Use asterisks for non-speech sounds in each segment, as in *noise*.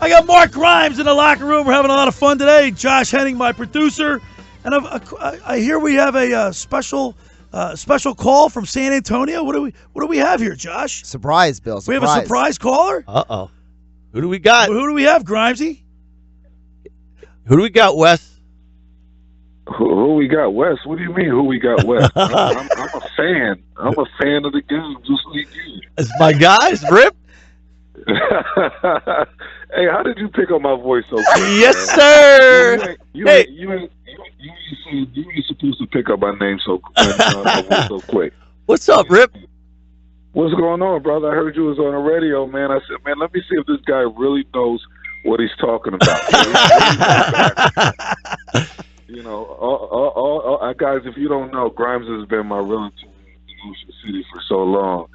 I got Mark Grimes in the locker room. We're having a lot of fun today. Josh Henning, my producer, and I, I hear we have a uh, special uh, special call from San Antonio. What do we What do we have here, Josh? Surprise, Bill. Surprise. We have a surprise caller. Uh oh. Who do we got? Who do we have, Grimesy? Who do we got, Wes? Who, who we got, Wes? What do you mean? Who we got, Wes? *laughs* I'm, I'm, I'm a fan. I'm a fan of the game, just like you. It's my guys, Rip. *laughs* hey, how did you pick up my voice so quick? yes, sir. You ain't, you, Hey. ain't, you, ain't, you, you, ain't, you ain't supposed to pick up my name so, uh, my so *laughs* quick. What's up, Rip? What's going on, brother? I heard you was on the radio, man. I said, man, let me see if this guy really knows what he's talking about. you know, all, all, all, all, guys, if you don't know, Grimes has been my relative in Ocean City for so long.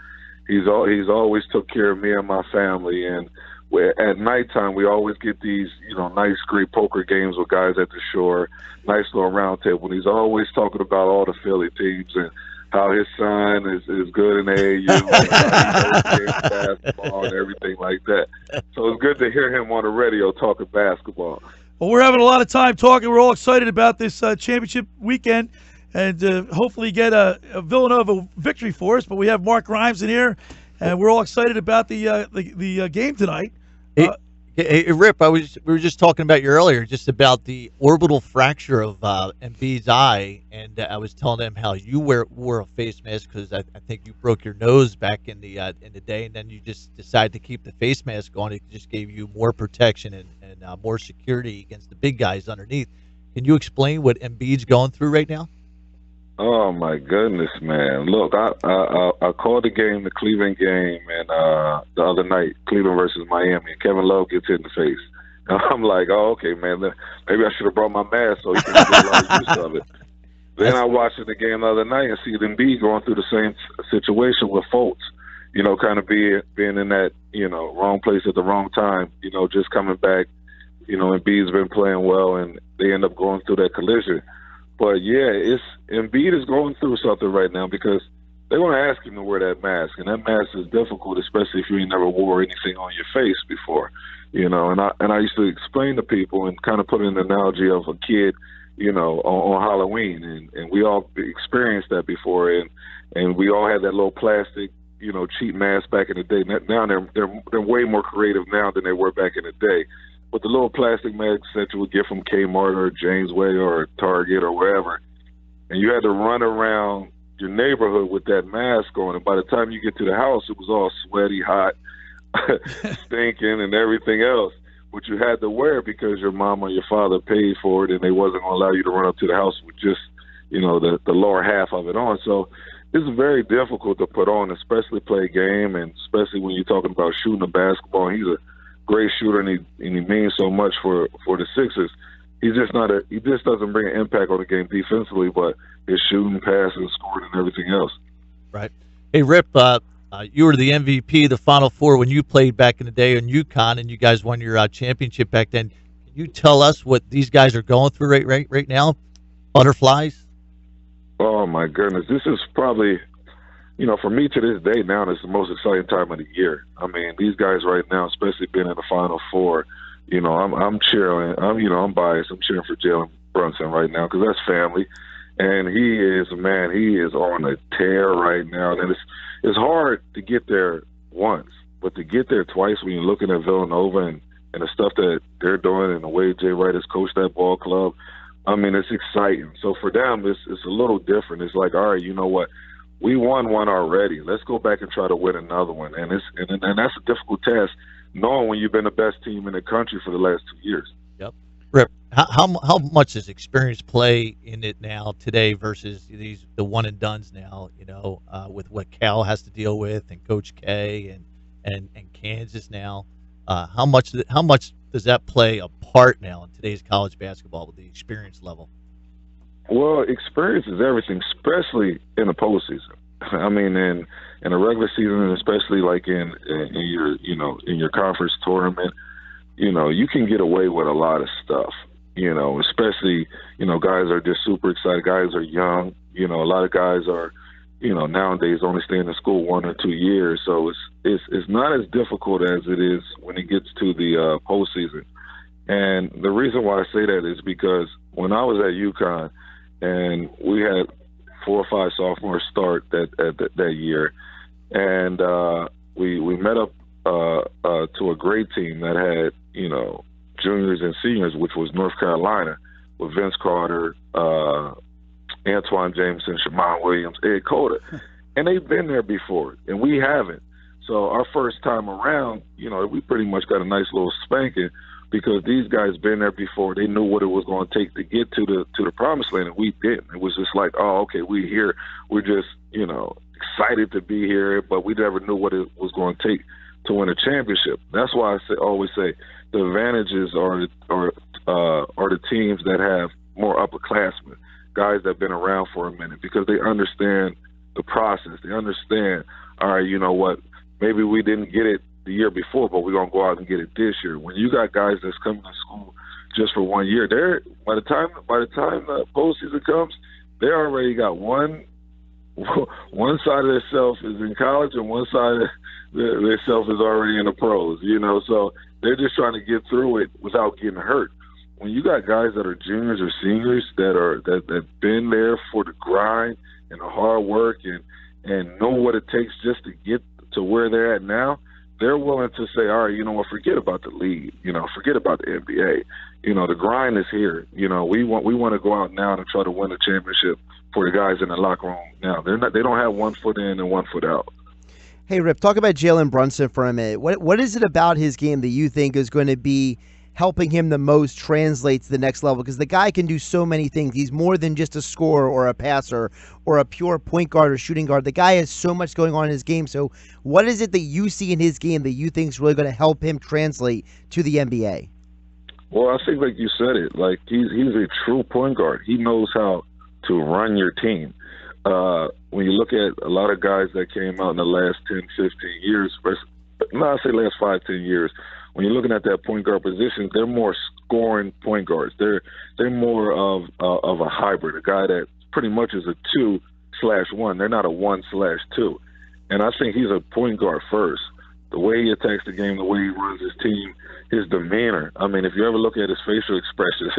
He's all, he's always took care of me and my family, and we at nighttime we always get these, you know, nice, great poker games with guys at the shore, nice little round table. And he's always talking about all the Philly teams and how his son is, is good in AAU, and how *laughs* basketball and everything like that. So it's good to hear him on the radio talking basketball. Well, we're having a lot of time talking. We're all excited about this uh, championship weekend and uh, hopefully get a, a Villanova victory for us. But we have Mark Grimes in here, and we're all excited about the uh, the, the uh, game tonight. Hey, Uh, hey, Rip, I was we were just talking about you earlier, just about the orbital fracture of uh, Embiid's eye, and uh, I was telling them how you wear wore a face mask because I, I think you broke your nose back in the uh, in the day, and then you just decided to keep the face mask on. It just gave you more protection and, and uh, more security against the big guys underneath. Can you explain what Embiid's going through right now? Oh my goodness, man! Look, I I, I I called the game, the Cleveland game, and uh the other night, Cleveland versus Miami, and Kevin Love gets hit in the face. And *laughs* I'm like, oh, okay, man. Maybe I should have brought my mask so he can get a lot of use of it. *laughs* Then I watched the game the other night and see them Embiid going through the same situation with Fultz. You know, kind of being being in that you know wrong place at the wrong time. You know, just coming back. You know, and Embiid's been playing well, and they end up going through that collision. But yeah, it's Embiid is going through something right now because they're going to ask him to wear that mask, and that mask is difficult, especially if you ain't never wore anything on your face before. You know, and I and I used to explain to people and kind of put an analogy of a kid, you know, on, on Halloween, and and we all experienced that before, and and we all had that little plastic, you know, cheap mask back in the day. Now they're they're they're way more creative now than they were back in the day with the little plastic masks that you would get from Kmart or Jamesway or Target or wherever, and you had to run around your neighborhood with that mask on, and by the time you get to the house, it was all sweaty, hot, *laughs* stinking, and everything else. But you had to wear because your mom or your father paid for it, and they wasn't going to allow you to run up to the house with just, you know, the the lower half of it on. So it's very difficult to put on, especially play a game, and especially when you're talking about shooting a basketball. He's a great shooter, and he and he means so much for for the Sixers. He's just not a he just doesn't bring an impact on the game defensively, but his shooting, passing, scoring, and everything else. Right. Hey, Rip, uh, uh, you were the MVP, of the Final Four when you played back in the day in UConn, and you guys won your uh, championship back then. Can you tell us what these guys are going through right right right now? Butterflies. Oh my goodness, this is probably, you know, for me to this day now, it's the most exciting time of the year. I mean, these guys right now, especially being in the Final Four, you know, I'm I'm cheering. I'm you know I'm biased. I'm cheering for Jalen Brunson right now because that's family, and he is man. He is on a tear right now, and it's it's hard to get there once, but to get there twice when you're looking at Villanova and and the stuff that they're doing and the way Jay Wright has coached that ball club. I mean, it's exciting. So for them, it's it's a little different. It's like, all right, you know what? We won one already. Let's go back and try to win another one. And it's and, and that's a difficult task, knowing when you've been the best team in the country for the last two years. Yep. Rip, how, how how much does experience play in it now today versus these the one and dones now? You know, uh, with what Cal has to deal with and Coach K and and and Kansas now. Uh, how much how much does that play a part now in today's college basketball with the experience level? Well, experience is everything, especially in the postseason. I mean, in in a regular season, and especially like in in your you know in your conference tournament, you know you can get away with a lot of stuff. You know, especially you know guys are just super excited. Guys are young. You know, a lot of guys are you know, nowadays only staying in school one or two years. So it's it's it's not as difficult as it is when it gets to the uh, postseason. And the reason why I say that is because when I was at UConn and we had four or five sophomores start that that, that year, and uh, we we met up uh, uh, to a great team that had you know juniors and seniors, which was North Carolina with Vince Carter, uh, Antawn Jamison, Shammond Williams, Ed Cota. *laughs* and they've been there before, and we haven't. So our first time around, you know, we pretty much got a nice little spanking because these guys been there before. They knew what it was going to take to get to the to the promised land, and we didn't. It was just like, oh, okay, we're here. We're just, you know, excited to be here, but we never knew what it was going to take to win a championship. That's why I say, always say the advantages are are uh, are the teams that have more upperclassmen guys that have been around for a minute because they understand the process. They understand, all right, you know what, maybe we didn't get it the year before, but we're gonna go out and get it this year. When you got guys that's coming to school just for one year, they're by the time by the time the postseason comes, they already got one *laughs* one side of themselves is in college and one side of their self is already in the pros. You know, so they're just trying to get through it without getting hurt when you got guys that are juniors or seniors that are that that been there for the grind and the hard work and and know what it takes just to get to where they're at now, they're willing to say, all right, you know what, forget about the league, you know, forget about the NBA. You know, the grind is here. You know, we want we want to go out now and try to win a championship for the guys in the locker room now. They're not they don't have one foot in and one foot out. Hey Rip, talk about Jalen Brunson for a minute. What what is it about his game that you think is going to be helping him the most translate to the next level because the guy can do so many things. He's more than just a scorer or a passer or a pure point guard or shooting guard. The guy has so much going on in his game. So, what is it that you see in his game that you think is really going to help him translate to the NBA? Well, I think like you said it, like he's he's a true point guard. He knows how to run your team. Uh, when you look at a lot of guys that came out in the last 10, 15 years, no, I say last five, ten years, when you're looking at that point guard position, they're more scoring point guards. They're they're more of uh, of a hybrid, a guy that pretty much is a two slash one. They're not a one slash two, and I think he's a point guard first. The way he attacks the game, the way he runs his team, his demeanor. I mean, if you ever look at his facial *laughs* expressions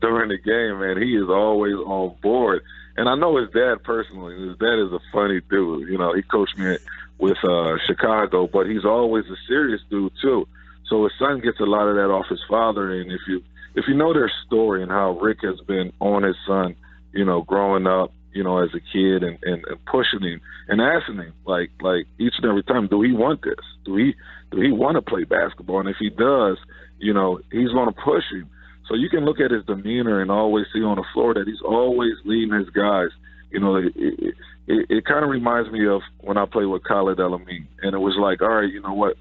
during the game, man, he is always on board. And I know his dad personally. His dad is a funny dude. You know, he coached me with uh, Chicago, but he's always a serious dude too. So his son gets a lot of that off his father. And if you if you know their story and how Rick has been on his son, you know, growing up, you know, as a kid and, and, and pushing him and asking him like like each and every time, do he want this? Do he do he want to play basketball? And if he does, you know, he's going to push him. So you can look at his demeanor and always see on the floor that he's always leading his guys. You know, it, it, it, it kind of reminds me of when I played with Khalid El-Amin, and it was like, all right, you know what?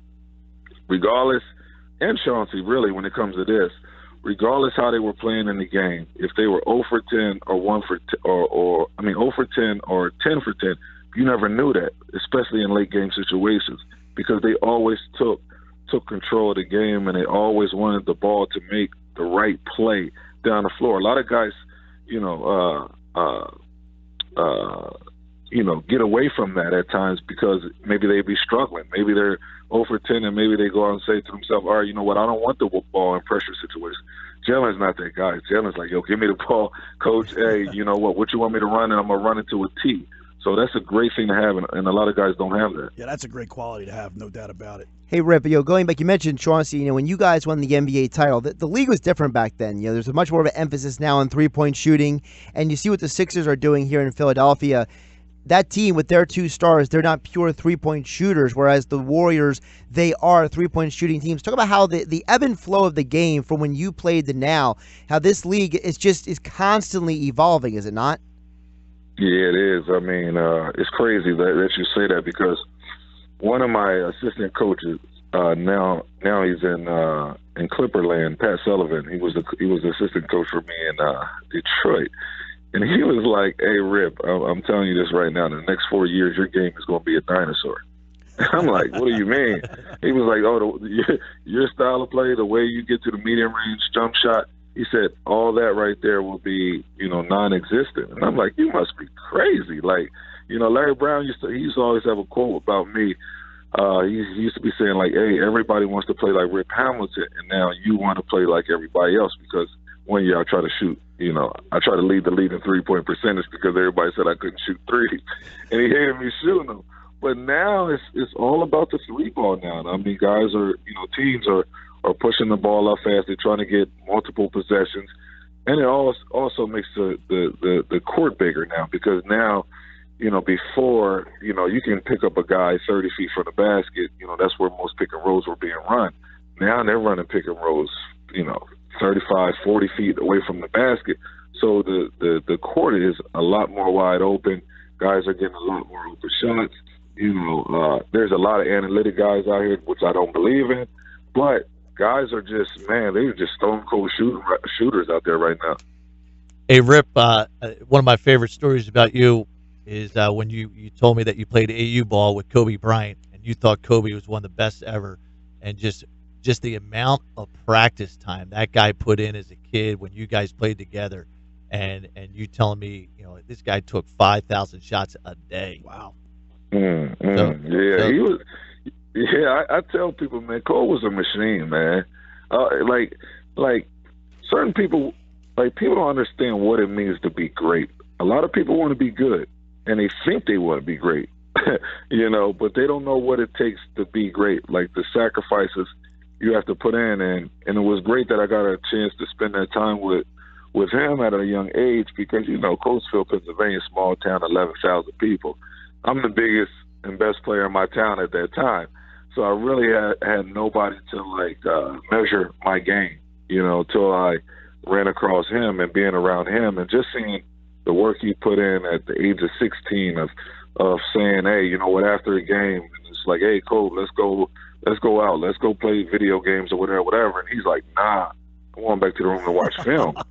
Regardless – and Chauncey, really, when it comes to this, regardless how they were playing in the game, if they were 0 for 10 or 1 for 10, or, or I mean 0 for 10 or 10 for 10, you never knew that, especially in late game situations, because they always took took control of the game and they always wanted the ball to make the right play down the floor. A lot of guys, you know, uh, uh, uh, you know, get away from that at times because maybe they'd be struggling. Maybe they're over 10 and maybe they go out and say to themselves, all right, you know what, I don't want the ball in pressure situations. Jalen's not that guy. Jalen's like, yo, give me the ball, coach. Hey, you know what, what you want me to run, and I'm going to run it to a T. So that's a great thing to have, and, and, a lot of guys don't have that. Yeah, that's a great quality to have, no doubt about it. Hey, Rip, yo, going back, you mentioned Chauncey. You know, when you guys won the NBA title, the, the league was different back then. You know, there's a much more of an emphasis now on three point shooting, and you see what the Sixers are doing here in Philadelphia that team with their two stars, they're not pure three point shooters, whereas the Warriors, they are three point shooting teams. Talk about how the, the ebb and flow of the game from when you played to now, how this league is just is constantly evolving, is it not? Yeah, it is. I mean, uh, it's crazy that, that you say that because one of my assistant coaches uh, now now he's in uh, in Clipperland, Pat Sullivan. He was the he was the assistant coach for me in uh, Detroit and he was like, "Hey, Rip, I'm telling you this right now. In the next four years, your game is going to be a dinosaur." *laughs* I'm like, "What do you mean?" *laughs* He was like, "Oh, the, your, your style of play, the way you get to the medium range jump shot, He said all that right there will be, you know, non-existent. And I'm like, you must be crazy. Like, you know, Larry Brown used to he used to always have a quote about me. Uh, he, he used to be saying like, "Hey, everybody wants to play like Rip Hamilton, and now you want to play like everybody else because one year I try to shoot, you know, I try to lead the league in three point percentage because everybody said I couldn't shoot three, *laughs* and he hated me shooting them. But now it's it's all about the three ball now. I mean, guys are you know teams are are pushing the ball up fast. They're trying to get multiple possessions, and it also also makes the the the, the court bigger now because now you know, before, you know, you can pick up a guy 30 feet from the basket. You know, that's where most pick and rolls were being run. Now they're running pick and rolls, you know, 35, 40 feet away from the basket. So the, the, the court is a lot more wide open. Guys are getting a lot more open shots. You know, uh, there's a lot of analytic guys out here, which I don't believe in. But guys are just, man, they're just stone cold shooters out there right now. Hey, Rip, uh, uh one of my favorite stories about you is uh, when you, you told me that you played AU ball with Kobe Bryant and you thought Kobe was one of the best ever, and just just the amount of practice time that guy put in as a kid when you guys played together, and and you telling me you know this guy took five thousand shots a day. Wow. Mm, mm, so, yeah, so, he was. Yeah, I, I tell people, man, Cole was a machine, man. Uh, like, like certain people, like people don't understand what it means to be great. A lot of people want to be good and they think they want to be great, *laughs* you know, but they don't know what it takes to be great, like the sacrifices you have to put in. And and it was great that I got a chance to spend that time with with him at a young age because you know Coatesville, Pennsylvania, small town, eleven thousand people. I'm the biggest and best player in my town at that time, so I really had had nobody to like uh, measure my game, you know, till I ran across him and being around him and just seeing the work he put in at the age of 16 of of saying, hey, you know what, after a game, it's like, hey, Cole, let's go, let's go out, let's go play video games or whatever, whatever. And he's like, nah, I'm going back to the room to watch film. *laughs*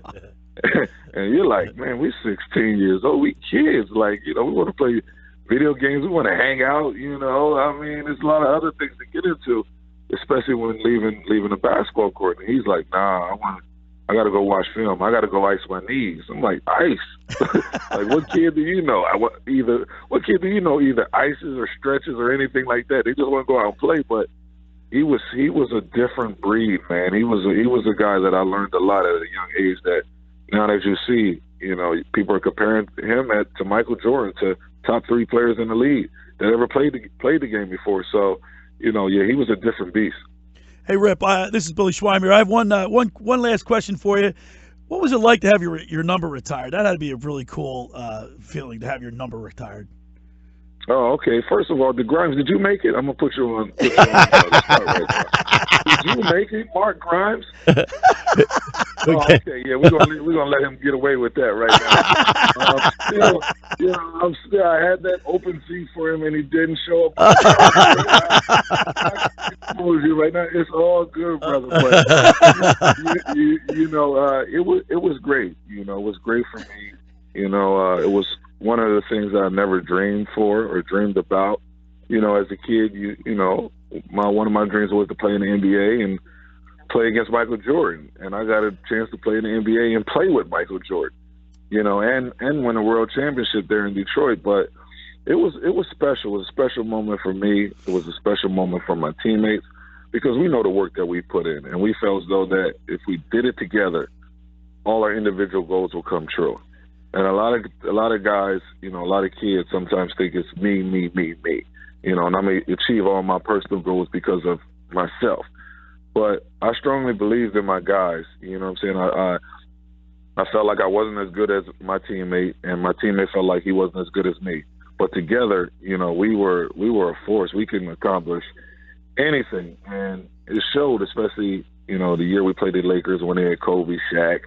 *laughs* and you're like, man, we're 16 years old, we kids, like, you know, we want to play video games, we want to hang out, you know. I mean, there's a lot of other things to get into, especially when leaving leaving the basketball court. And he's like, nah, I want I got to go watch film. I got to go ice my knees. I'm like, ice? *laughs* like, what kid do you know? I what either what kid do you know either ices or stretches or anything like that? They just want to go out and play. But he was he was a different breed, man. He was a, he was a guy that I learned a lot at a young age. That now as you see, you know, people are comparing him at, to Michael Jordan, to top three players in the league that ever played the, played the game before. So, you know, yeah, he was a different beast. Hey, Rip, uh, this is Billy Schweimer. I have one, uh, one, one last question for you. What was it like to have your your number retired? That had to be a really cool uh, feeling to have your number retired. Oh, okay. First of all, the Grimes, did you make it? I'm gonna put you on. Put you on right did you make it, Mark Grimes? *laughs* okay. Oh, okay. Yeah, we're gonna we're gonna let him get away with that right now. um, still, you know, I'm still. I had that open seat for him, and he didn't show up. I, I you right now. It's all good, brother. But you, you, you know, uh, it was it was great. You know, it was great for me. You know, uh, it was one of the things I never dreamed for or dreamed about. You know, as a kid, you you know, my one of my dreams was to play in the NBA and play against Michael Jordan, and I got a chance to play in the NBA and play with Michael Jordan. You know, and and win a world championship there in Detroit. But it was it was special. It was a special moment for me. It was a special moment for my teammates because we know the work that we put in, and we felt as though that if we did it together, all our individual goals will come true. And a lot of a lot of guys, you know, a lot of kids sometimes think it's me, me, me, me. You know, and I'm gonna achieve all my personal goals because of myself. But I strongly believed in my guys. You know what I'm saying? I, I I felt like I wasn't as good as my teammate, and my teammate felt like he wasn't as good as me. But together, you know, we were we were a force. We could accomplish anything, and it showed. Especially, you know, the year we played the Lakers when they had Kobe, Shaq,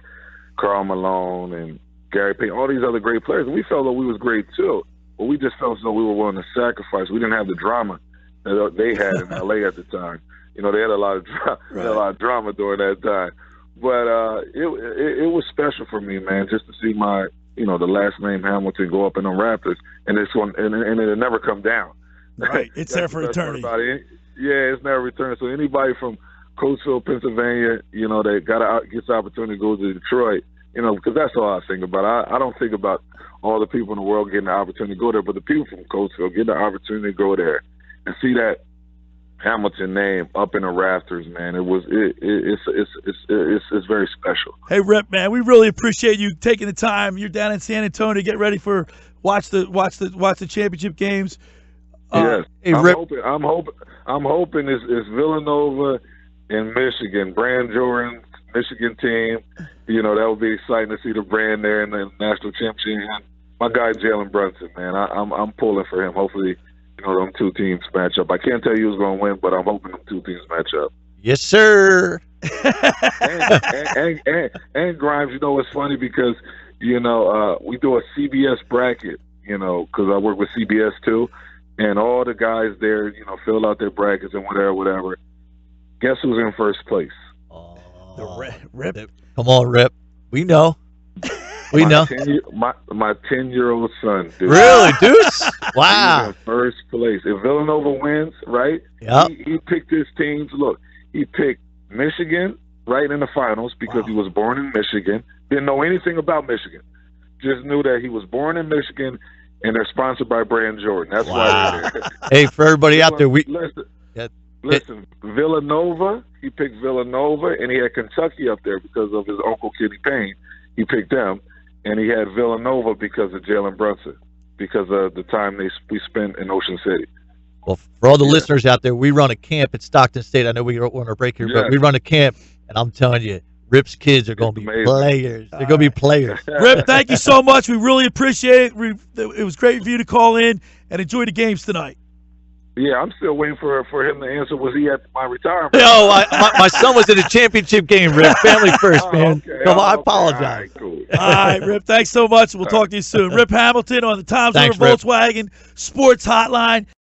Karl Malone, and Gary Payton, all these other great players. And we felt that we was great too, but we just felt as though we were willing to sacrifice. We didn't have the drama that they had in LA at the time. You know, they had a lot of dra- right. a lot of drama during that time. But uh, it, it it was special for me, man, just to see my you know the last name Hamilton go up in the rafters, and this one and, and it'll never come down. Right, *laughs* it's there for eternity. It. Yeah, it's never returned. So anybody from Coatesville, Pennsylvania, you know, that got a, gets the opportunity to go to Detroit, you know, because that's all I think about. I, I don't think about all the people in the world getting the opportunity to go there, but the people from Coatesville getting the opportunity to go there and see that Hamilton name up in the rafters, man. It was it, it it's, it's it's it's it's very special. Hey, Rip, man, we really appreciate you taking the time. You're down in San Antonio, get ready for watch the watch the watch the championship games. Uh, yes, hey, I'm Rip- hoping. I'm hoping. I'm hoping it's, it's Villanova in Michigan, Brand Jordan's Michigan team. You know that would be exciting to see the brand there in the national championship. And my guy Jalen Brunson, man, I, I'm I'm pulling for him. Hopefully, you know them two teams match up. I can't tell you who's going to win, but I'm hoping them two teams match up. Yes, sir. and, and, and, and, and Grimes, you know, it's funny because you know uh, we do a CBS bracket, you know, because I work with CBS too, and all the guys there, you know, fill out their brackets and whatever, whatever. Guess who's in first place? The oh. Rip, Rip. Come on, Rip. We know. We my know. 10 year, my my ten year old son. Dude. Really, *laughs* Deuce? Wow. in first place. If Villanova wins, right? Yep. He, he picked his teams. Look, he picked Michigan right in the finals because he was born in Michigan. Didn't know anything about Michigan. Just knew that he was born in Michigan and they're sponsored by Brand Jordan. That's Wow. why. Hey, for everybody *laughs* out there, we listen, Yeah. Listen. Villanova, he picked Villanova, and he had Kentucky up there because of his uncle Kenny Payne. He picked them, and he had Villanova because of Jalen Brunson, because of the time they we spent in Ocean City. well for all the Yeah. listeners out there, we run a camp at Stockton State. I know we don't want to break here, but we run a camp, and I'm telling you, Rip's kids are going to be amazing. players. They're going to be players. *laughs* Rip, thank you so much. We really appreciate it. It was great for you to call in and enjoy the games tonight. Yeah, I'm still waiting for for him to answer. Was he at my retirement? No, I, my, my son was in a championship game, Rip. Family *laughs* first, Oh, man. okay. Come on, I Oh, okay. apologize. All right, cool. All right, Rip. Thanks so much. We'll talk to you soon. Rip Hamilton on the Times Thanks, River Volkswagen Sports Hotline.